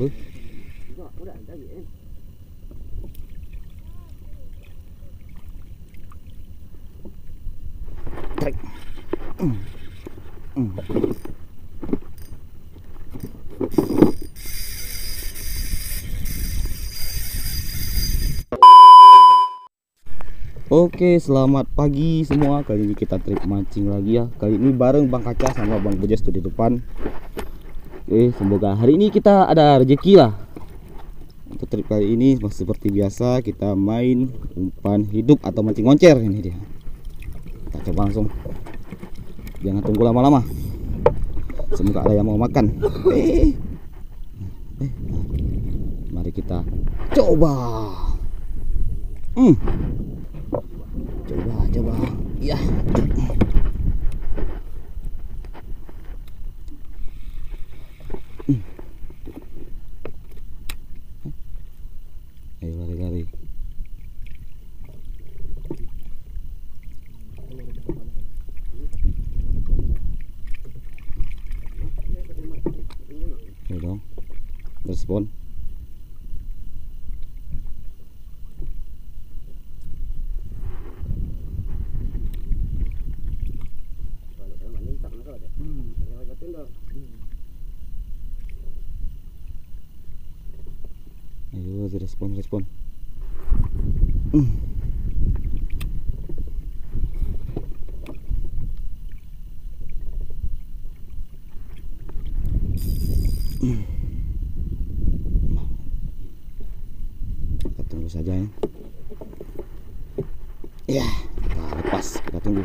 Oke, selamat pagi semua. Kali ini kita trip mancing lagi ya. Kali ini bareng Bang Kaca sama Bang Bejas tuh di depan. Oke, semoga hari ini kita ada rezeki lah. Untuk trip kali ini seperti biasa kita main umpan hidup atau mancing moncer ini dia. Kita coba langsung. Jangan tunggu lama-lama. Semoga ada yang mau makan. Eh. Eh. Mari kita coba. Hmm coba coba ya ayo lari lari ayo dong respon Ayo respon respon. Hmm. Hmm. Kita tunggu saja ya. Ya, kita lepas, kita tunggu.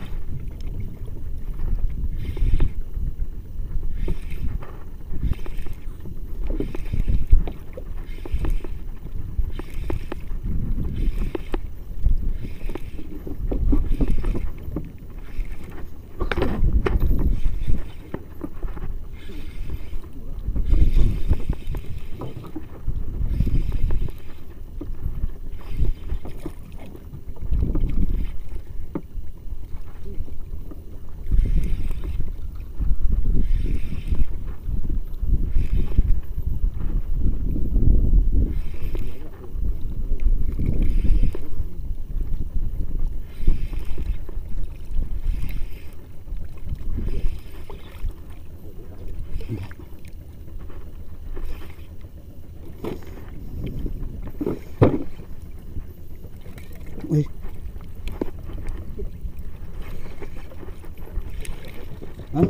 Hah?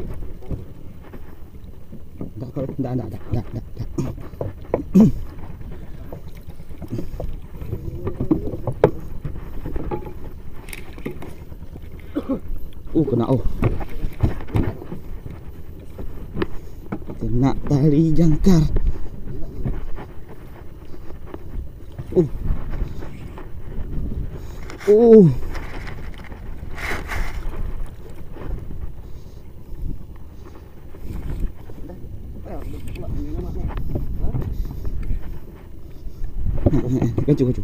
Enggak, kalau enggak, enggak, enggak, enggak, enggak, enggak. Uh, kena oh. Kena tali jangkar. Uh. Uh. Keju, keju.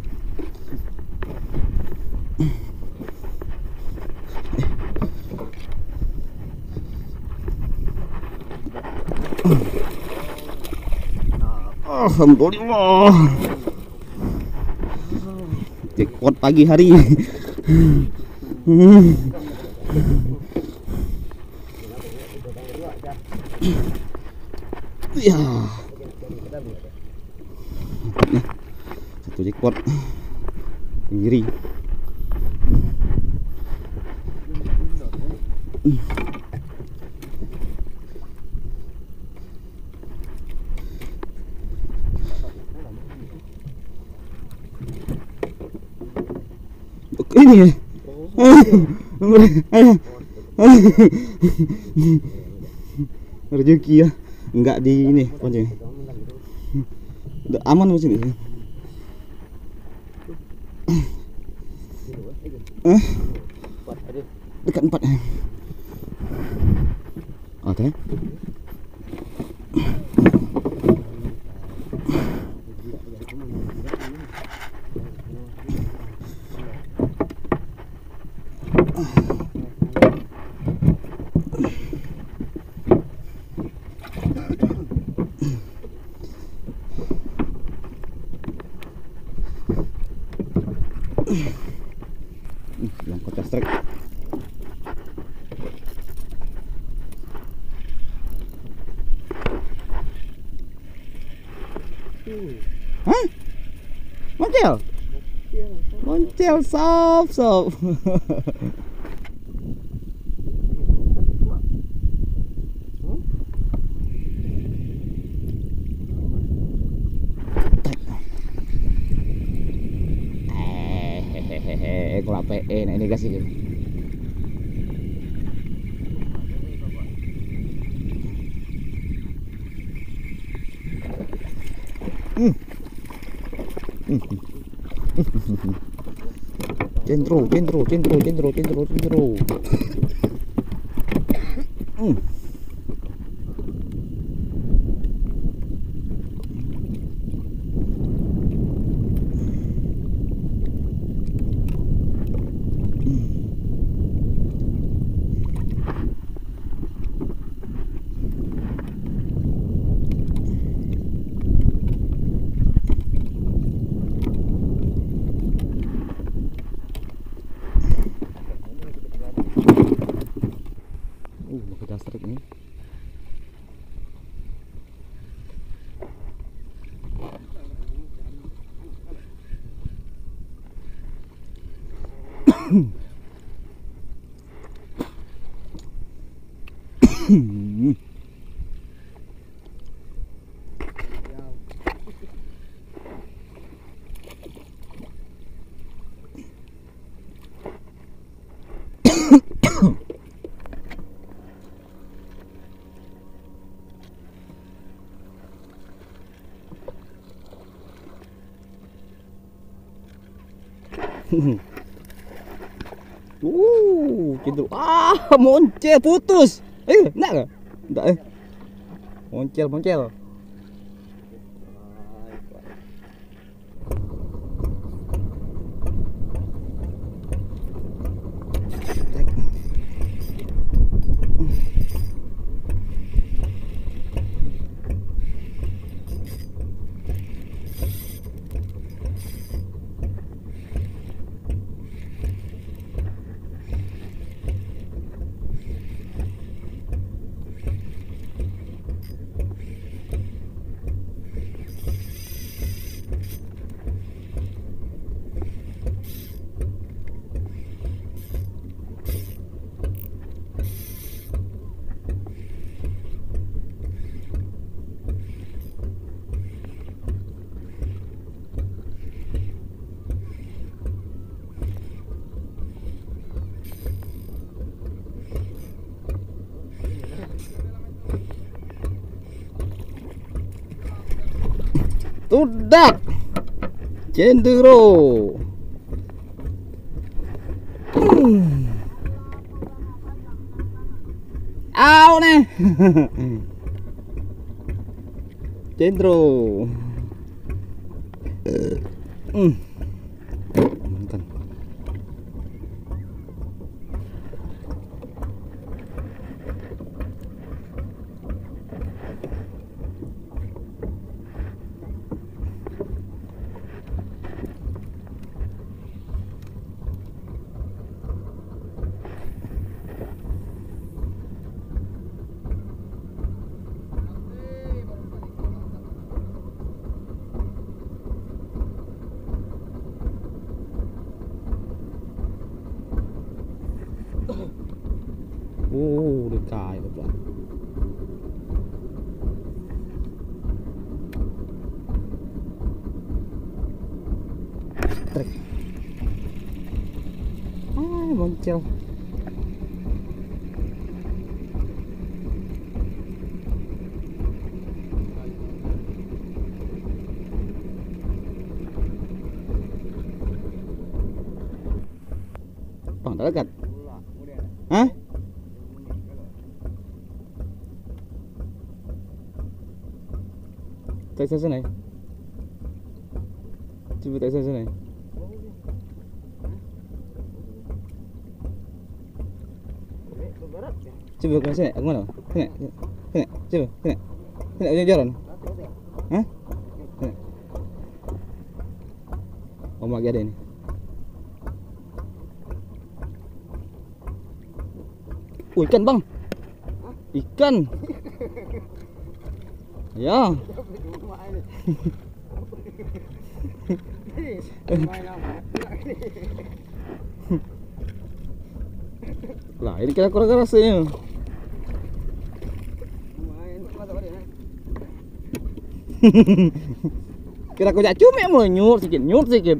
Alhamdulillah. Jackpot pagi hari. Ya. Satu jackpot. Pinggiri. Ini ya. Rezeki ya. Enggak di ini aman macam ini. Eh? Dekat empat. Oke. yang Hah? Moncel? Moncel sop sop eh kalau PE nah ini kasih Hmm. Centro, centro, centro, centro, centro, centro. Hmm. Uh, mau kita strike nih. Uh, gitu. Ah, moncel putus. Eh, enggak? Enggak eh. Moncel, moncel. Tudak. Cendero. Hmm. Au nih. Cendro. Hmm. Mantan. Oh, dia kaya pula. Trek. Ah, moncel. Bang, tak Tak saya sana. Cuba tak saya sana. Cuba kau sini, aku mana? Sini, sini, cuba, sini. Sini, ujung jalan. Hah? Oh, mak ada ni. Oh, ikan bang. Ikan. Ya. Lah, ini kira kurang rasanya. Kira kau cumi mau nyur sikit, nyur sikit.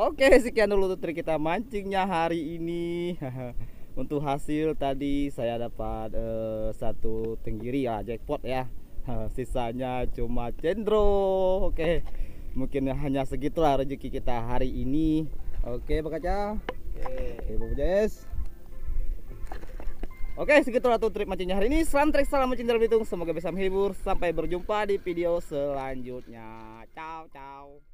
Oke, sekian dulu trik kita mancingnya hari ini. Untuk hasil tadi saya dapat eh, satu tenggiri ya, jackpot ya. Sisanya cuma cendro. Oke, mungkin hanya segitulah rezeki kita hari ini. Oke, Kaca. Oke, Ibu Jess. Oke, segitulah tuh trip mancingnya hari ini. Salam trik, salam mancing dari. Semoga bisa menghibur. Sampai berjumpa di video selanjutnya. Ciao, ciao.